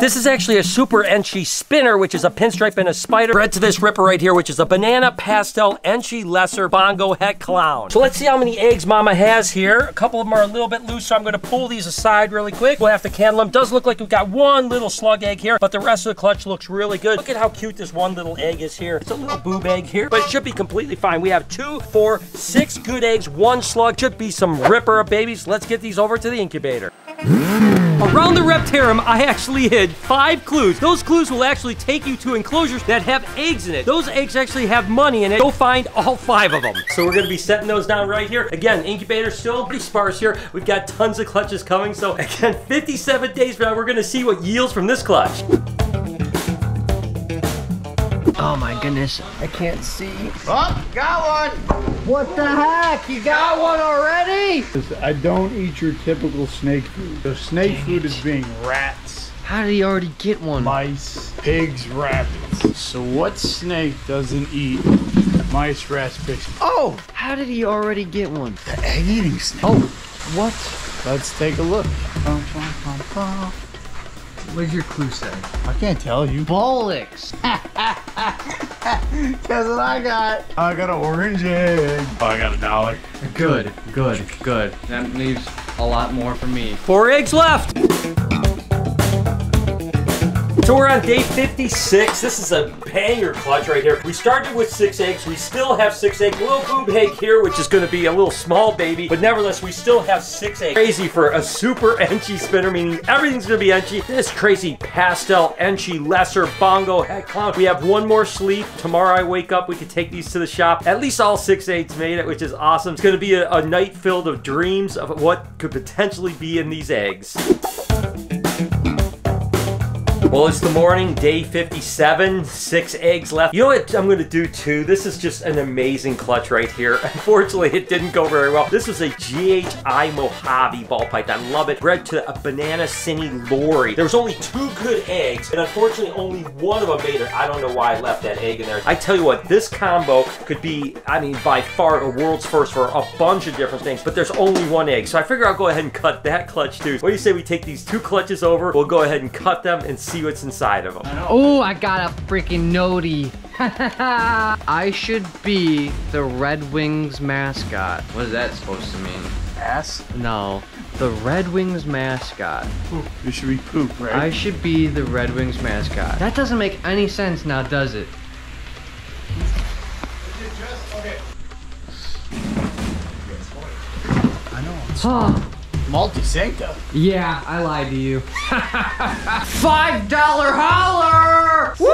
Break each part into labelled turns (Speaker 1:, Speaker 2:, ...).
Speaker 1: This is actually a super enchi spinner, which is a pinstripe and a spider. Bred to this ripper right here, which is a banana pastel enchi lesser bongo het clown. So let's see how many eggs mama has here. A couple of them are a little bit loose, so I'm gonna pull these aside really quick. We'll have to candle them. Does look like we've got one little slug egg here, but the rest of the clutch looks really good. Look at how cute this one little egg is here. It's a little boob egg here, but it should be completely fine. We have two, four, six good eggs, one slug. Should be some ripper babies. Let's get these over to the incubator. Around the Reptarium, I actually hid five clues. Those clues will actually take you to enclosures that have eggs in it. Those eggs actually have money in it. Go find all five of them. So we're gonna be setting those down right here. Again, incubator still pretty sparse here. We've got tons of clutches coming. So again, 57 days from now, we're gonna see what yields from this clutch.
Speaker 2: Oh my goodness, I can't see.
Speaker 3: Oh, got one.
Speaker 2: What the heck? You got one already?
Speaker 4: I don't eat your typical snake food. The snake
Speaker 2: Dang
Speaker 4: food
Speaker 2: it.
Speaker 4: is being rats,
Speaker 2: How did he already get one?
Speaker 4: mice, pigs, rabbits. So what snake doesn't eat mice, rats, pigs?
Speaker 2: Oh, how did he already get one?
Speaker 4: The egg-eating snake.
Speaker 2: Oh, what?
Speaker 4: Let's take a look. Bum, bum, bum, bum.
Speaker 2: What does your clue say?
Speaker 4: I can't tell you.
Speaker 2: Bollocks.
Speaker 4: Guess what I got? I got an orange egg. Oh, I got a dollar.
Speaker 5: Good, good, good. That leaves a lot more for me.
Speaker 1: Four eggs left. So we're on day 56. This is a banger clutch right here. We started with six eggs. We still have six eggs. Little boob egg here, which is going to be a little small baby, but nevertheless, we still have six eggs. Crazy for a super enchi spinner, meaning everything's going to be enchi. This crazy pastel enchi lesser bongo het clown. We have one more sleep. Tomorrow I wake up, we can take these to the shop. At least all six eggs made it, which is awesome. It's going to be a, a night filled of dreams of what could potentially be in these eggs. Well, it's the morning, day 57, six eggs left. You know what I'm gonna do too? This is just an amazing clutch right here. Unfortunately, it didn't go very well. This was a GHI Mojave ball python. I love it. Bred to a banana cine Lori. There was only two good eggs, and unfortunately, only one of them made it. I don't know why I left that egg in there. I tell you what, this combo could be, I mean, by far a world's first for a bunch of different things, but there's only one egg. So I figure I'll go ahead and cut that clutch too. What do you say we take these two clutches over? We'll go ahead and cut them and see what's inside of them.
Speaker 2: Oh, I got a freaking noti. I should be the Red Wings mascot.
Speaker 5: What is that supposed to mean?
Speaker 4: Ass.
Speaker 2: No, the Red Wings mascot.
Speaker 4: It should be poop, right?
Speaker 2: I should be the Red Wings mascot. That doesn't make any sense now, does it?
Speaker 4: I know. Multi-sancta.
Speaker 2: yeah, I lied to you. Five dollar holler! Woo!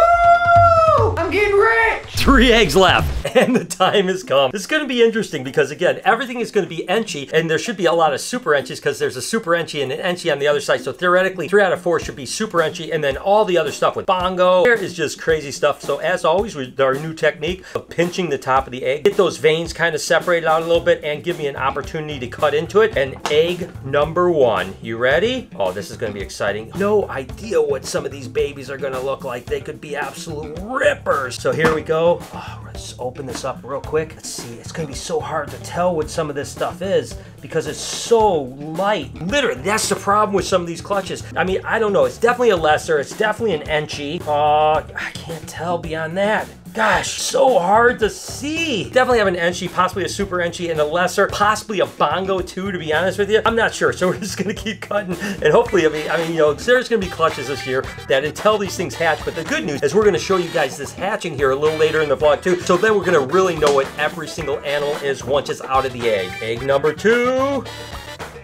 Speaker 2: I'm getting rich!
Speaker 1: Three eggs left, and the time has come. This is going to be interesting because, again, everything is going to be enchi, and there should be a lot of super enchis because there's a super enchi and an enchi on the other side. So theoretically, three out of four should be super enchi, and then all the other stuff with bongo. There is just crazy stuff. So as always, with our new technique of pinching the top of the egg, get those veins kind of separated out a little bit, and give me an opportunity to cut into it. And egg number one, you ready? Oh, this is going to be exciting. No idea what some of these babies are going to look like. They could be absolute rippers. So here we go. Oh, let's open this up real quick. Let's see. It's to be so hard to tell what some of this stuff is because it's so light. Literally, that's the problem with some of these clutches. I mean, I don't know. It's definitely a lesser. It's definitely an enchi. Uh, I can't tell beyond that. Gosh, so hard to see. Definitely have an enchi, possibly a super enchi, and a lesser, possibly a bongo too, to be honest with you. I'm not sure, so we're just gonna keep cutting, and hopefully, I mean, I mean, you know, there's gonna be clutches this year that until these things hatch, but the good news is we're gonna show you guys this hatching here a little later in the vlog too, so then we're gonna really know what every single animal is once it's out of the egg. Egg number two.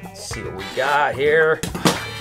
Speaker 1: Let's see what we got here.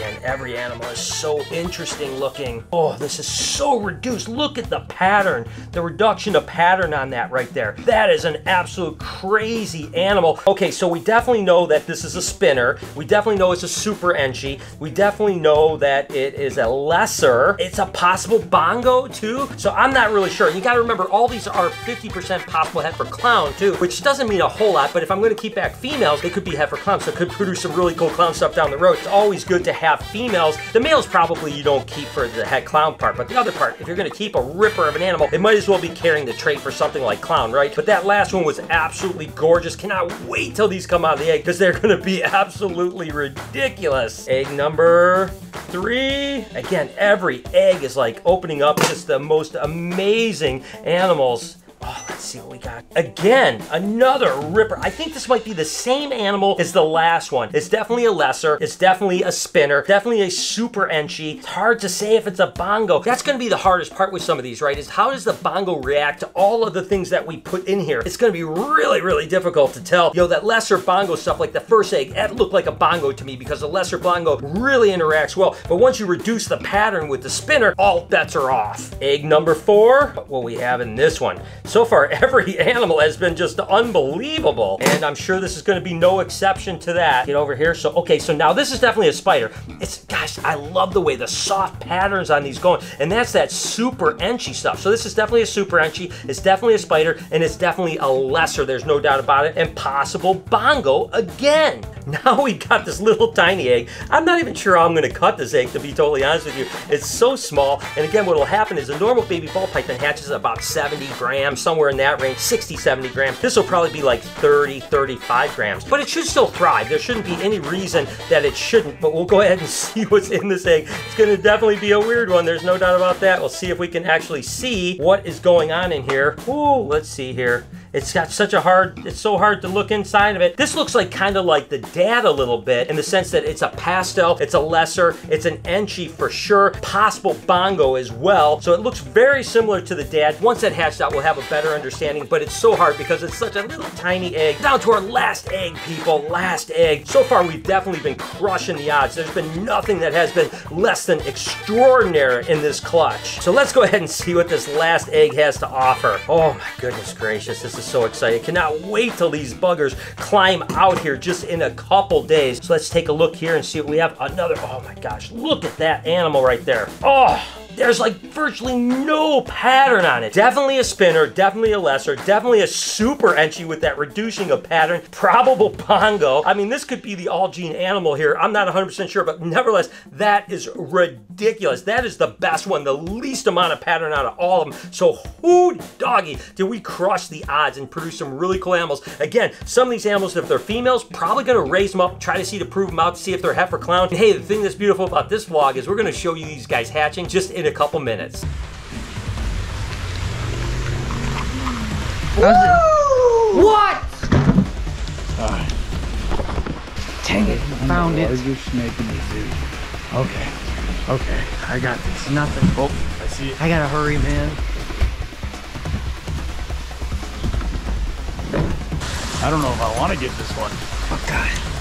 Speaker 1: Every animal is so interesting looking. Oh, this is so reduced. Look at the pattern, the reduction of pattern on that right there. That is an absolute crazy animal. Okay, so we definitely know that this is a spinner. We definitely know it's a super enchi. We definitely know that it is a lesser. It's a possible bongo too. So I'm not really sure. You gotta remember, all these are 50% possible heifer clown too, which doesn't mean a whole lot, but if I'm gonna keep back females, they could be heifer clown, so it could produce some really cool clown stuff down the road. It's always good to have females. The males probably you don't keep for the het clown part, but the other part, if you're gonna keep a ripper of an animal, it might as well be carrying the trait for something like clown, right? But that last one was absolutely gorgeous. Cannot wait till these come out of the egg because they're gonna be absolutely ridiculous. Egg number three. Again, every egg is like opening up just the most amazing animals. Oh, let's see what we got. Again, another ripper. I think this might be the same animal as the last one. It's definitely a lesser. It's definitely a spinner. Definitely a super enchi. It's hard to say if it's a bongo. That's going to be the hardest part with some of these, right? Is how does the bongo react to all of the things that we put in here? It's going to be really, really difficult to tell. Yo, that lesser bongo stuff, like the first egg, that looked like a bongo to me because the lesser bongo really interacts well. But once you reduce the pattern with the spinner, all bets are off. Egg number four, what we have in this one. So far, every animal has been just unbelievable. And I'm sure this is gonna be no exception to that. Get over here. So, okay, so now this is definitely a spider. It's, gosh, I love the way the soft patterns on these going. And that's that super enchi stuff. So this is definitely a super enchi. It's definitely a spider. And it's definitely a lesser, there's no doubt about it. And possible bongo again. Now we got this little tiny egg. I'm not even sure how I'm gonna cut this egg, to be totally honest with you. It's so small. And again, what will happen is a normal baby ball python hatches at about 70 grams, somewhere in that range, 60, 70 grams. This will probably be like 30, 35 grams. But it should still thrive. There shouldn't be any reason that it shouldn't. But we'll go ahead and see what's in this egg. It's gonna definitely be a weird one. There's no doubt about that. We'll see if we can actually see what is going on in here. Ooh, let's see here. It's got such a hard, it's so hard to look inside of it. This looks like kind of like the dad a little bit in the sense that it's a pastel, it's a lesser, it's an enchi for sure, possible bongo as well. So it looks very similar to the dad. Once that hatched out, we'll have a better understanding, but it's so hard because it's such a little tiny egg. Down to our last egg, people, last egg. So far, we've definitely been crushing the odds. There's been nothing that has been less than extraordinary in this clutch. So let's go ahead and see what this last egg has to offer. Oh my goodness gracious, this is so exciting. Cannot wait till these buggers climb out here just in a couple days. So let's take a look here and see what we have. Another, oh my gosh, look at that animal right there. Oh, there's like virtually no pattern on it. Definitely a spinner, definitely a lesser, definitely a super enchi with that reducing of pattern, probable bongo. I mean, this could be the all gene animal here. I'm not 100% sure, but nevertheless, that is ridiculous. That is the best one, the least amount of pattern out of all of them. So who doggy did we crush the odds and produce some really cool animals? Again, some of these animals, if they're females, probably gonna raise them up, try to see to prove them out, see if they're heifer clown. And hey, the thing that's beautiful about this vlog is we're gonna show you these guys hatching just in a couple minutes.
Speaker 2: What? Dang it, found it.
Speaker 4: Largest snake in the zoo. Okay. Okay. I got this.
Speaker 2: Nothing.
Speaker 4: Oh, I see it.
Speaker 2: I gotta hurry, man.
Speaker 4: I don't know if I want to get this one.
Speaker 2: Oh, God.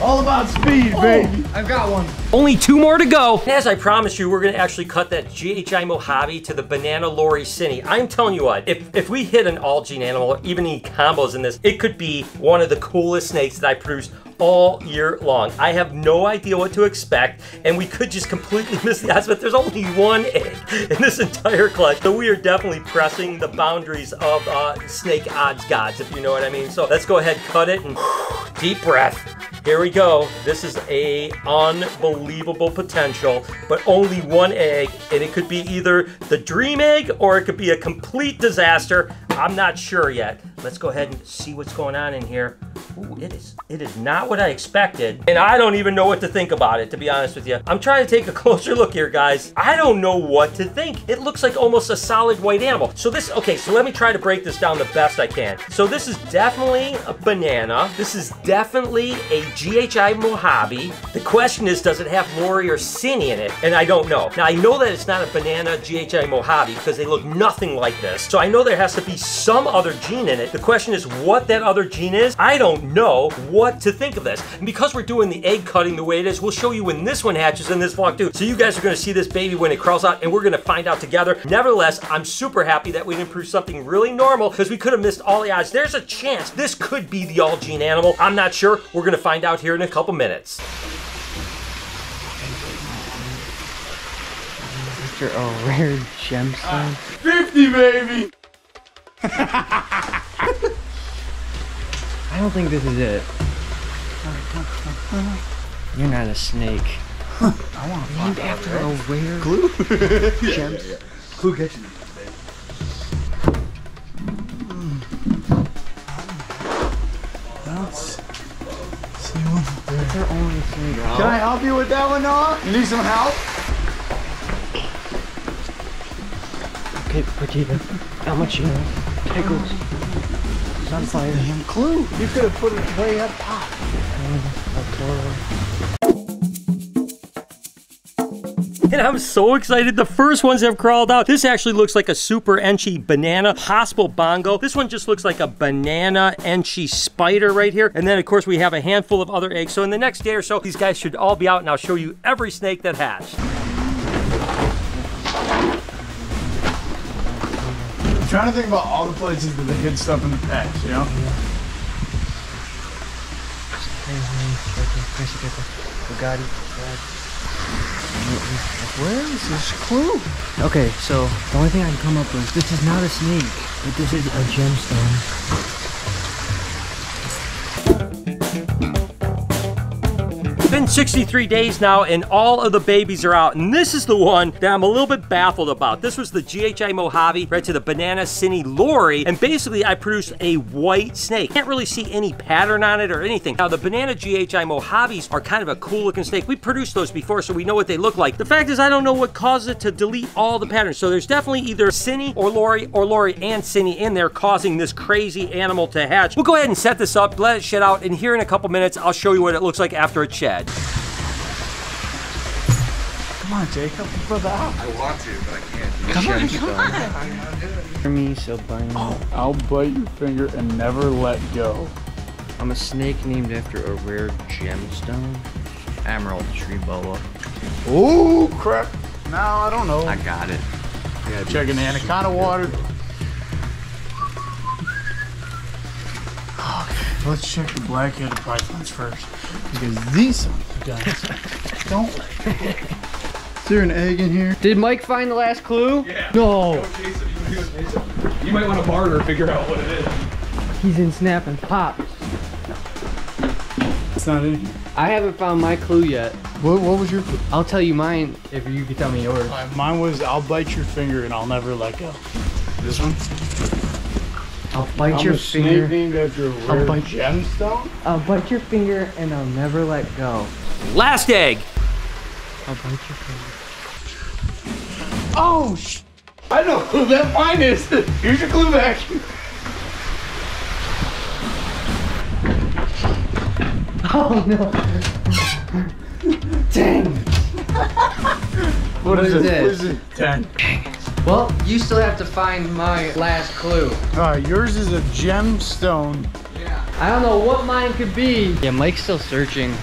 Speaker 4: All about speed, baby.
Speaker 2: I've got one.
Speaker 1: Only two more to go. As I promised you, we're gonna actually cut that GHI Mojave to the Banana Lori Cine. I'm telling you what, if, if we hit an all gene animal, or even any combos in this, it could be one of the coolest snakes that I produce all year long. I have no idea what to expect, and we could just completely miss the odds, but there's only one egg in this entire clutch. So we are definitely pressing the boundaries of uh, snake odds gods, if you know what I mean. So let's go ahead, cut it, and deep breath. Here we go. This is a unbelievable potential, but only one egg, and it could be either the dream egg or it could be a complete disaster. I'm not sure yet. Let's go ahead and see what's going on in here. Ooh, it is it is not what I expected, and I don't even know what to think about it, to be honest with you. I'm trying to take a closer look here, guys. I don't know what to think. It looks like almost a solid white animal. So this, okay, so let me try to break this down the best I can. So this is definitely a banana. This is definitely a GHI Mojave. The question is, does it have Lori or Cine in it? And I don't know. Now, I know that it's not a banana GHI Mojave because they look nothing like this. So I know there has to be some other gene in it. The question is what that other gene is. I don't know what to think of this. And because we're doing the egg cutting the way it is, we'll show you when this one hatches in this vlog too. So you guys are gonna see this baby when it crawls out and we're gonna find out together. Nevertheless, I'm super happy that we didn't produce something really normal because we could have missed all the odds. There's a chance this could be the all gene animal. I'm not sure. We're gonna find out here in a couple minutes.
Speaker 2: After a rare gemstone.
Speaker 4: 50, baby.
Speaker 2: I don't think this is it. You're not a snake.
Speaker 4: I want to
Speaker 2: Named
Speaker 4: find
Speaker 2: after a rare
Speaker 4: Glue?
Speaker 2: gems.
Speaker 4: Glue catching. One there. Can I help you with that one, Noah? You need some help?
Speaker 6: Okay, Vegeta, how much you know? Pickles. Sunfire.
Speaker 4: Damn clue. You could have put it way up top.
Speaker 1: And I'm so excited. The first ones have crawled out. This actually looks like a super enchi banana possible bongo. This one just looks like a banana enchi spider right here. And then of course we have a handful of other eggs. So in the next day or so, these guys should all be out and I'll show you every snake that hatched.
Speaker 4: I'm trying to think about all the places that they hid stuff in the past, you know?
Speaker 6: Bugatti.
Speaker 4: Where is this clue?
Speaker 6: Okay, so the only thing I can come up with, this is not a snake, but this is a gemstone.
Speaker 1: Been 63 days now and all of the babies are out. And this is the one that I'm a little bit baffled about. This was the GHI Mojave right to the Banana Cine Lori. And basically I produced a white snake. Can't really see any pattern on it or anything. Now the Banana GHI Mojaves are kind of a cool looking snake. We produced those before so we know what they look like. The fact is I don't know what causes it to delete all the patterns. So there's definitely either Cine or Lori or Lori and Cine in there causing this crazy animal to hatch. We'll go ahead and set this up, let it shed out, and here in a couple minutes I'll show you what it looks like after it's shed.
Speaker 4: Come on, Jacob. Brother out.
Speaker 3: I want to, but I can't.
Speaker 4: Come on, come on.
Speaker 6: For me, so bang. Oh.
Speaker 4: I'll bite your finger and never let go.
Speaker 5: I'm a snake named after a rare gemstone. Emerald tree boa.
Speaker 4: Oh, crap. Now, I don't know.
Speaker 5: I got it.
Speaker 4: Yeah, checking the anaconda water. Okay, let's check the black-headed pythons first. Because these sons of don't. Is there an egg in here?
Speaker 2: Did Mike find the last clue? Yeah. No.
Speaker 7: You might want to barter, figure out what it is.
Speaker 2: He's in snap and pop.
Speaker 4: It's not in here.
Speaker 2: I haven't found my clue yet.
Speaker 4: What, what was your clue?
Speaker 2: I'll tell you mine if you can tell me yours.
Speaker 4: Mine was I'll bite your finger and I'll never let go. This one?
Speaker 2: I'll bite
Speaker 4: I'm
Speaker 2: your
Speaker 4: a snake
Speaker 2: finger.
Speaker 4: named after a
Speaker 2: I'll bite-
Speaker 4: gemstone?
Speaker 2: I'll bite your finger and I'll never let go.
Speaker 1: Last egg.
Speaker 2: I'll bite your finger.
Speaker 4: Oh, sh- I know who that mine is. Here's your clue back.
Speaker 2: Oh no. Dang.
Speaker 4: What is,
Speaker 2: is
Speaker 4: it?
Speaker 2: it?
Speaker 4: What is it? Ten.
Speaker 2: Well, you still have to find my last clue.
Speaker 4: All right, yours is a gemstone. Yeah.
Speaker 2: I don't know what mine could be.
Speaker 5: Yeah, Mike's still searching.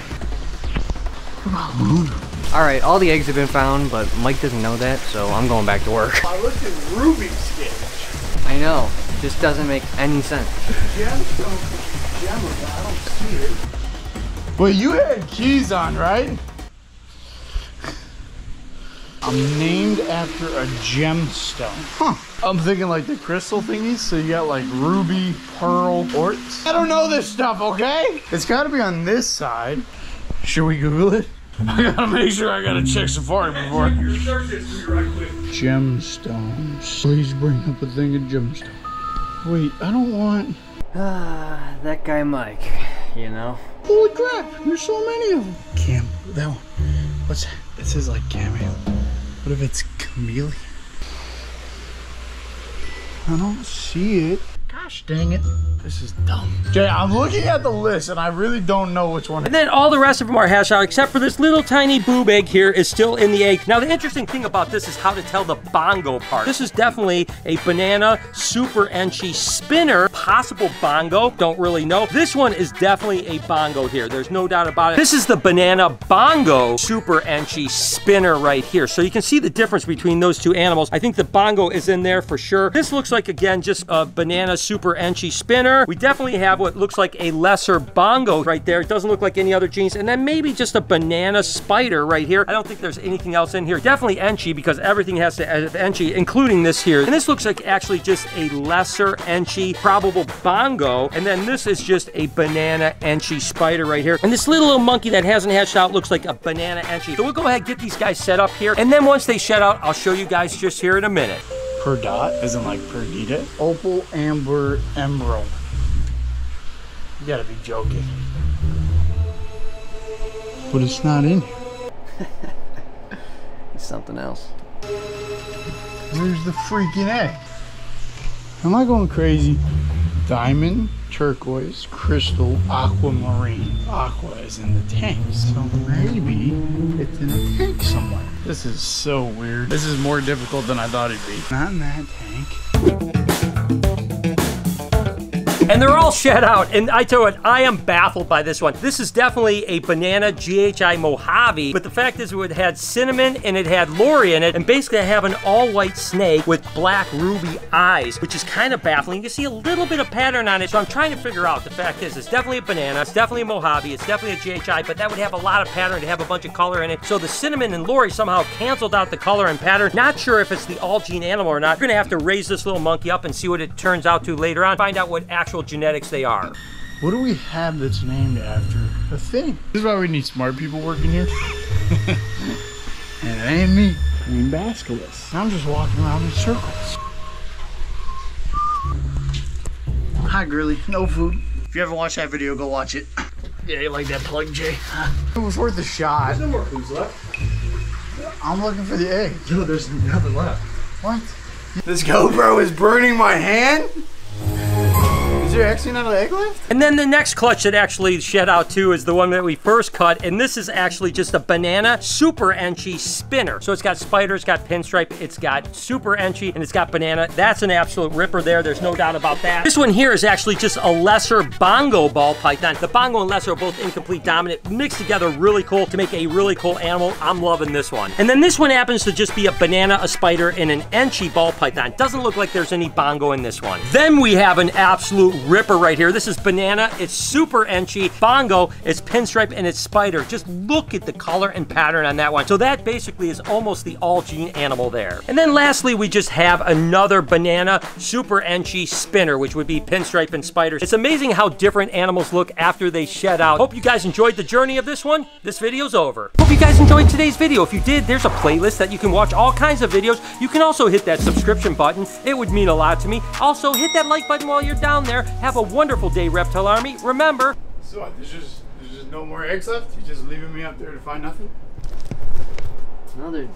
Speaker 5: Alright, all the eggs have been found, but Mike doesn't know that, so I'm going back to work.
Speaker 4: I looked at Ruby's sketch.
Speaker 5: I know. This doesn't make any sense.
Speaker 4: Gemstone, gem, I don't see it. Well, you had keys on, right? I'm named after a gemstone. Huh. I'm thinking like the crystal thingies. So you got like ruby, pearl, quartz. I don't know this stuff, okay? It's got to be on this side. Should we Google it? I gotta make sure I gotta check Safari before. Gemstones. Please bring up a thing of gemstone. Wait, I don't want.
Speaker 5: Ah, that guy Mike, you know?
Speaker 4: Holy crap! There's so many of them. Cam, that one. What's that? It says like cameo. What if it's chameleon? I don't see it. Gosh dang it. This is dumb. Jay, I'm looking at the list and I really don't know which one.
Speaker 1: And then all the rest of them are hashed out, except for this little tiny boob egg here is still in the egg. Now, the interesting thing about this is how to tell the bongo part. This is definitely a banana super enchi spinner, possible bongo. Don't really know. This one is definitely a bongo here. There's no doubt about it. This is the banana bongo super enchi spinner right here. So you can see the difference between those two animals. I think the bongo is in there for sure. This looks like, again, just a banana super enchi spinner. We definitely have what looks like a lesser bongo right there. It doesn't look like any other genes. And then maybe just a banana spider right here. I don't think there's anything else in here. Definitely enchi because everything has to have enchi, including this here. And this looks like actually just a lesser enchi, probable bongo. And then this is just a banana enchi spider right here. And this little, little monkey that hasn't hatched out looks like a banana enchi. So we'll go ahead get these guys set up here. And then once they shed out, I'll show you guys just here in a minute.
Speaker 4: Per dot, isn't like Perdita. Opal, amber, emerald. You gotta be joking. But it's not in here.
Speaker 5: It's something else.
Speaker 4: Where's the freaking egg? Am I going crazy? Diamond, turquoise, crystal, aquamarine. Aqua is in the tank, so maybe it's in a tank somewhere. This is so weird. This is more difficult than I thought it'd be. Not in that tank.
Speaker 1: And they're all shed out. And I tell you what, I am baffled by this one. This is definitely a banana GHI Mojave, but the fact is it had cinnamon and it had Lori in it. And basically I have an all white snake with black ruby eyes, which is kind of baffling. You see a little bit of pattern on it. So I'm trying to figure out the fact is it's definitely a banana, it's definitely a Mojave, it's definitely a GHI, but that would have a lot of pattern to have a bunch of color in it. So the cinnamon and Lori somehow canceled out the color and pattern. Not sure if it's the all gene animal or not. We're gonna have to raise this little monkey up and see what it turns out to later on. Find out what actual genetics they are.
Speaker 4: What do we have that's named after a thing? This is why we need smart people working here. and it ain't me. I mean Basculus. I'm just walking around in circles. Hi Grilly, no food. If you haven't watched that video, go watch it. Yeah, you like that plug, Jay? It was worth a shot.
Speaker 7: No more clues left.
Speaker 4: I'm looking for the egg.
Speaker 7: No, there's nothing left.
Speaker 4: What? This GoPro is burning my hand? There actually not left?
Speaker 1: And then the next clutch that actually shed out too is the one that we first cut, and this is actually just a banana super enchi spinner. So it's got spider, it's got pinstripe, it's got super enchi, and it's got banana. That's an absolute ripper there, there's no doubt about that. This one here is actually just a lesser bongo ball python. The bongo and lesser are both incomplete dominant, mixed together really cool to make a really cool animal. I'm loving this one. And then this one happens to just be a banana, a spider, and an enchi ball python. Doesn't look like there's any bongo in this one. Then we have an absolute ripper right here. This is banana, it's super enchi, bongo, it's pinstripe, and it's spider. Just look at the color and pattern on that one. So that basically is almost the all gene animal there. And then lastly, we just have another banana, super enchi spinner, which would be pinstripe and spider. It's amazing how different animals look after they shed out. Hope you guys enjoyed the journey of this one. This video's over. Hope you guys enjoyed today's video. If you did, there's a playlist that you can watch all kinds of videos. You can also hit that subscription button. It would mean a lot to me. Also, hit that like button while you're down there. Have a wonderful day, Reptile Army. Remember,
Speaker 4: So what, there's just there's just no more eggs left? You're just leaving me up there to find nothing?
Speaker 5: No, there,